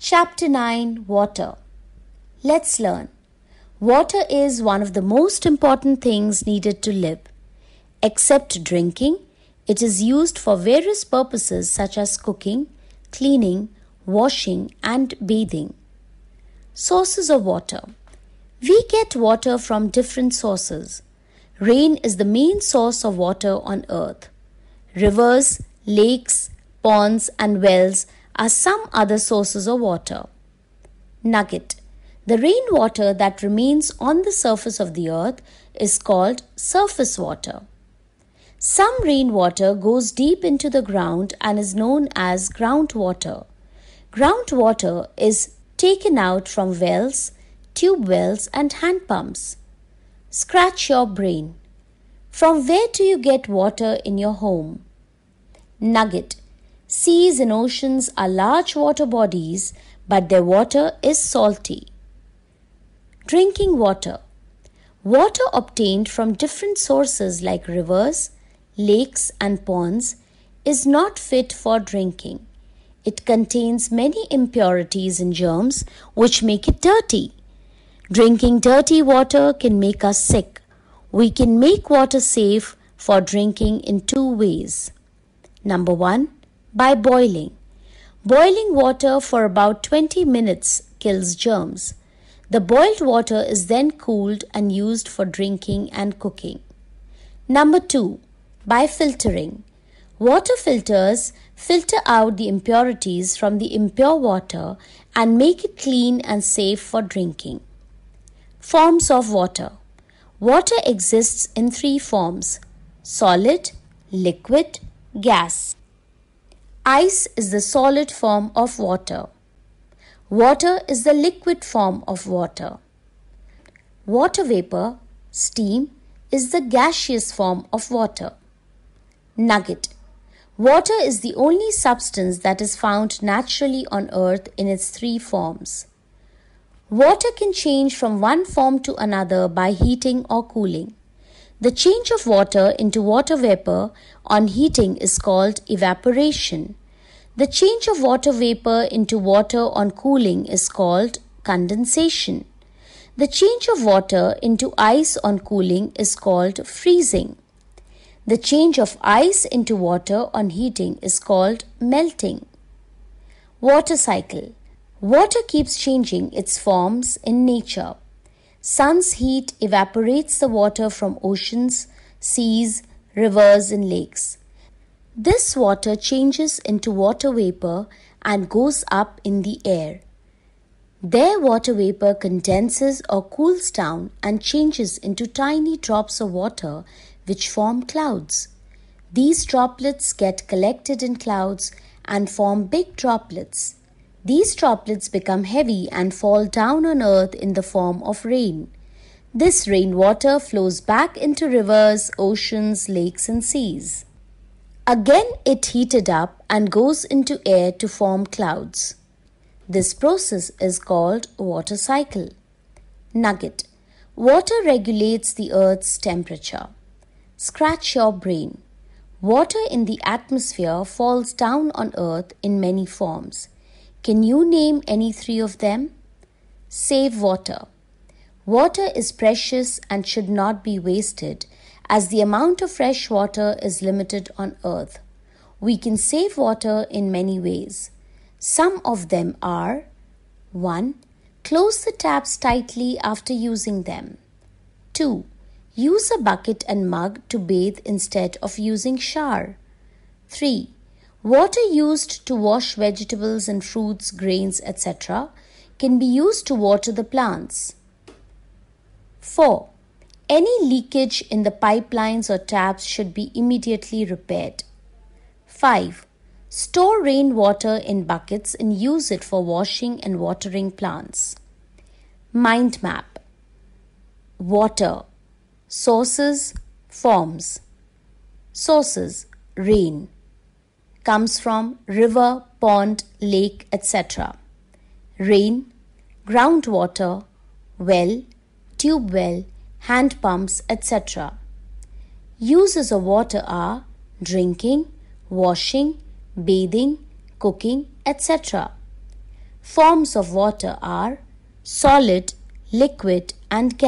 Chapter 9 Water Let's learn. Water is one of the most important things needed to live. Except drinking, it is used for various purposes such as cooking, cleaning, washing, and bathing. Sources of water We get water from different sources. Rain is the main source of water on earth. Rivers, lakes, ponds, and wells are some other sources of water. Nugget The rainwater that remains on the surface of the earth is called surface water. Some rainwater goes deep into the ground and is known as groundwater. Groundwater is taken out from wells, tube wells, and hand pumps. Scratch your brain. From where do you get water in your home? Nugget Seas and oceans are large water bodies, but their water is salty. Drinking water. Water obtained from different sources like rivers, lakes, and ponds is not fit for drinking. It contains many impurities and germs which make it dirty. Drinking dirty water can make us sick. We can make water safe for drinking in two ways. Number one, by boiling. Boiling water for about 20 minutes kills germs. The boiled water is then cooled and used for drinking and cooking. Number 2. By filtering. Water filters filter out the impurities from the impure water and make it clean and safe for drinking. Forms of water. Water exists in three forms solid, liquid, gas. Ice is the solid form of water. Water is the liquid form of water. Water vapor, steam, is the gaseous form of water. Nugget. Water is the only substance that is found naturally on earth in its three forms. Water can change from one form to another by heating or cooling. The change of water into water vapor on heating is called evaporation. The change of water vapor into water on cooling is called condensation. The change of water into ice on cooling is called freezing. The change of ice into water on heating is called melting. Water cycle. Water keeps changing its forms in nature. Sun's heat evaporates the water from oceans, seas, rivers, and lakes. This water changes into water vapor and goes up in the air. There, water vapor condenses or cools down and changes into tiny drops of water which form clouds. These droplets get collected in clouds and form big droplets. These droplets become heavy and fall down on earth in the form of rain. This rainwater flows back into rivers, oceans, lakes, and seas. Again, it heated up and goes into air to form clouds. This process is called water cycle. Nugget. Water regulates the earth's temperature. Scratch your brain. Water in the atmosphere falls down on earth in many forms. Can you name any three of them? Save water. Water is precious and should not be wasted as the amount of fresh water is limited on earth. We can save water in many ways. Some of them are 1. Close the taps tightly after using them. 2. Use a bucket and mug to bathe instead of using shower. 3. Water used to wash vegetables and fruits, grains, etc., can be used to water the plants. 4. Any leakage in the pipelines or taps should be immediately repaired. 5. Store rainwater in buckets and use it for washing and watering plants. Mind map Water Sources Forms Sources Rain comes from river, pond, lake, etc. Rain, groundwater, well, tube well, hand pumps, etc. Uses of water are drinking, washing, bathing, cooking, etc. Forms of water are solid, liquid, and